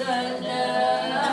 سلام